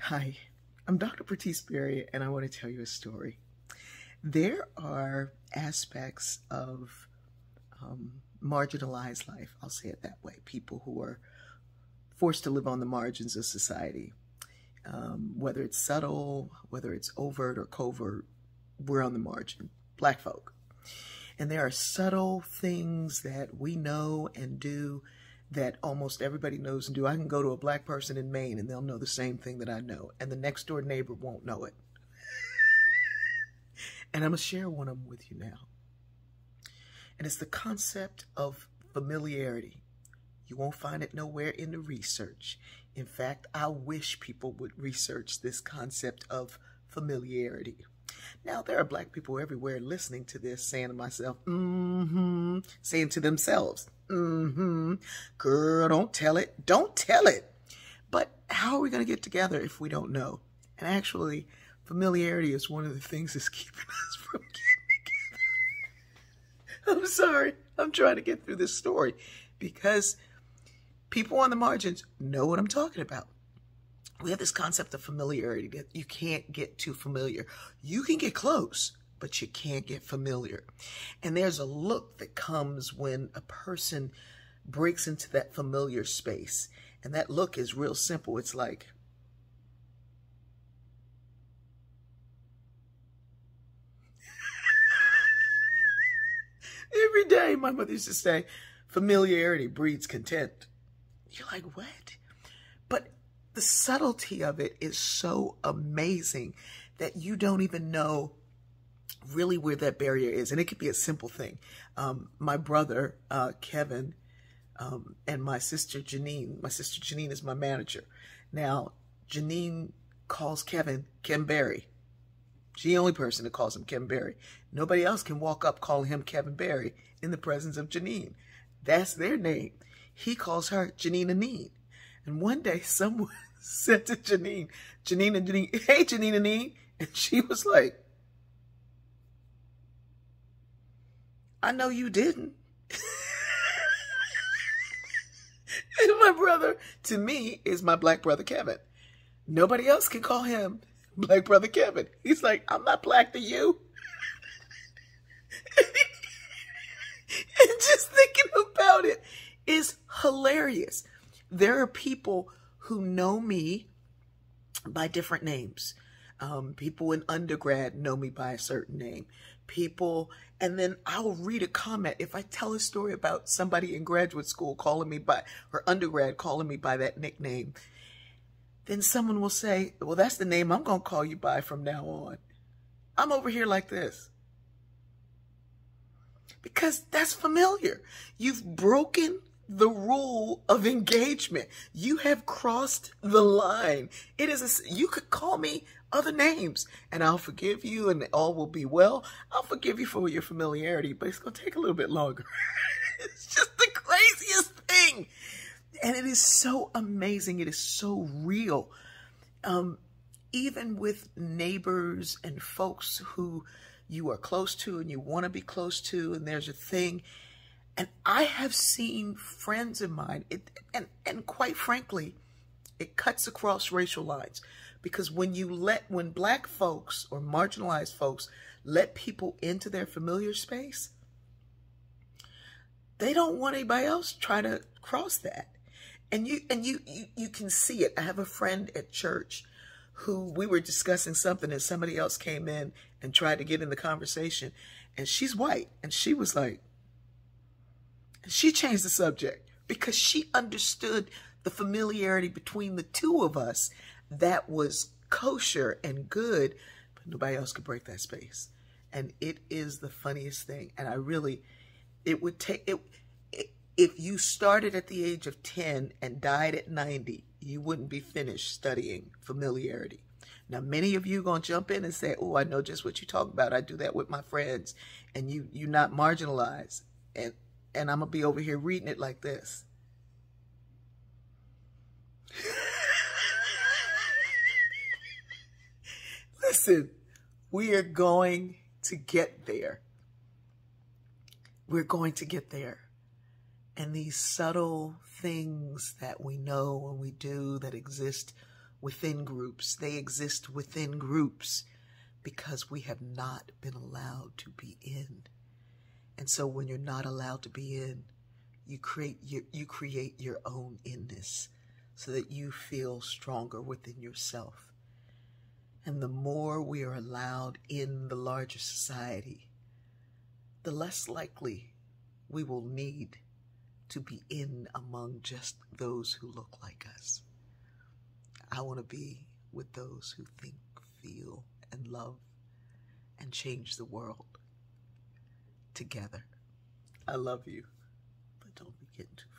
Hi, I'm Dr. Bertice Berry, and I want to tell you a story. There are aspects of um, marginalized life, I'll say it that way, people who are forced to live on the margins of society. Um, whether it's subtle, whether it's overt or covert, we're on the margin, black folk. And there are subtle things that we know and do that almost everybody knows and do. I can go to a black person in Maine and they'll know the same thing that I know, and the next door neighbor won't know it. and I'm going to share one of them with you now. And it's the concept of familiarity. You won't find it nowhere in the research. In fact, I wish people would research this concept of familiarity. Now, there are black people everywhere listening to this, saying to myself, mm-hmm, saying to themselves, mm-hmm, girl, don't tell it, don't tell it. But how are we going to get together if we don't know? And actually, familiarity is one of the things that's keeping us from getting together. I'm sorry, I'm trying to get through this story because people on the margins know what I'm talking about we have this concept of familiarity that you can't get too familiar. You can get close, but you can't get familiar. And there's a look that comes when a person breaks into that familiar space. And that look is real simple. It's like, every day my mother used to say, familiarity breeds content. You're like, what? But the subtlety of it is so amazing that you don't even know really where that barrier is. And it could be a simple thing. Um, my brother, uh, Kevin, um, and my sister Janine, my sister Janine is my manager. Now, Janine calls Kevin Kim Berry. She's the only person that calls him Kim Berry. Nobody else can walk up calling him Kevin Berry in the presence of Janine. That's their name. He calls her Janine Anine. And one day someone said to Janine, Janine Janine, hey, Janine Janine. And she was like, I know you didn't. and my brother, to me, is my black brother Kevin. Nobody else can call him black brother Kevin. He's like, I'm not black to you. and just thinking about it is hilarious. There are people who know me by different names. Um, people in undergrad know me by a certain name. People, and then I'll read a comment. If I tell a story about somebody in graduate school calling me by, or undergrad calling me by that nickname, then someone will say, well, that's the name I'm going to call you by from now on. I'm over here like this. Because that's familiar. You've broken the rule of engagement. You have crossed the line. It is a, you could call me other names and I'll forgive you and all will be well. I'll forgive you for your familiarity, but it's going to take a little bit longer. it's just the craziest thing. And it is so amazing. It is so real. Um, even with neighbors and folks who you are close to and you want to be close to, and there's a thing and I have seen friends of mine, it, and, and quite frankly, it cuts across racial lines. Because when you let, when black folks or marginalized folks let people into their familiar space, they don't want anybody else try to cross that. And you, and you, you, you can see it. I have a friend at church who we were discussing something and somebody else came in and tried to get in the conversation and she's white. And she was like, she changed the subject because she understood the familiarity between the two of us that was kosher and good, but nobody else could break that space. And it is the funniest thing. And I really, it would take, it, it if you started at the age of 10 and died at 90, you wouldn't be finished studying familiarity. Now, many of you going to jump in and say, oh, I know just what you talk about. I do that with my friends. And you, you're not marginalized. And and I'm going to be over here reading it like this. Listen, we are going to get there. We're going to get there. And these subtle things that we know and we do that exist within groups. They exist within groups because we have not been allowed to be in. And so when you're not allowed to be in, you create your, you create your own inness so that you feel stronger within yourself. And the more we are allowed in the larger society, the less likely we will need to be in among just those who look like us. I want to be with those who think, feel, and love and change the world together. I love you, but don't be getting too